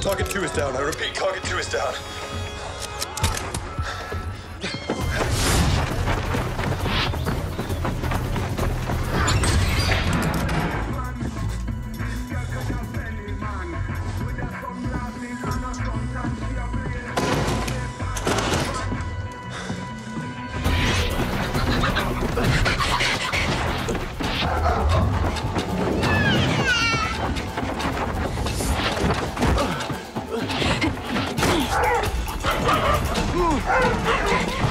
Target two is down. I repeat, target two is down. Ah!